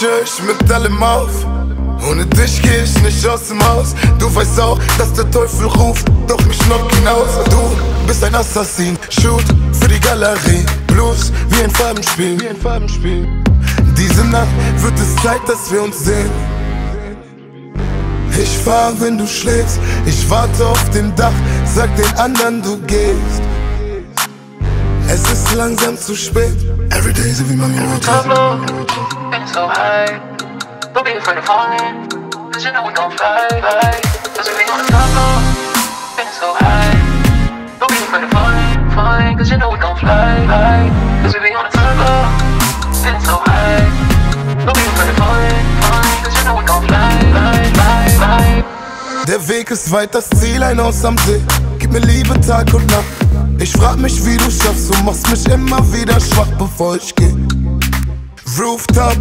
hör ich mit allem auf. Ohne dich geh ich nicht aus dem Haus. Du weißt auch, dass der Teufel ruft, doch mich noch hinaus. Du bist ein Assassin, shoot für die Galerie. Blues wie ein Farbenspiel, wie ein Farbenspiel. Diese Nacht wird es Zeit, dass wir uns sehen. Ich fahr, wenn du schläfst, ich warte auf dem Dach, sag den anderen, du gehst. Es ist langsam zu spät. Everyday so wie Mami Pablo, been so high. Don't be afraid of falling. Cause you know we gon' fly, fly. Cause we be on the top floor. Been so high. Don't be afraid of falling, falling. Cause you know we gon' fly, fly. Cause we be on the top floor. Been so high. Don't be afraid of falling, falling. Cause you know we gon' fly, fly, fly, fly. Der Weg ist weit, das Ziel ein Haus am See. Gib mir Liebe Tag und Nacht. Ich frag mich, wie du schaffst, du machst mich immer wieder schwach, bevor ich geh. Rooftop,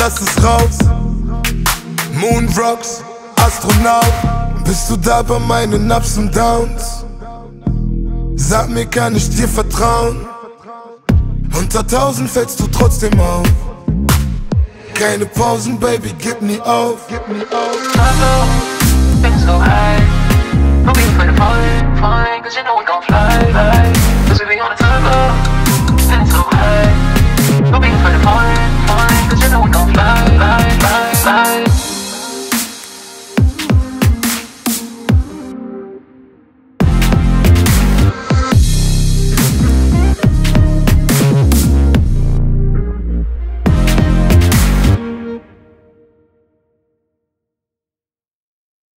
lass es raus. Moon Rocks, Astronaut. Bist du da bei meinen Ups und Downs? Sag mir, kann ich dir vertrauen? Unter tausend fällst du trotzdem auf. Keine Pausen, Baby, gib nie auf. Pablo, been so high.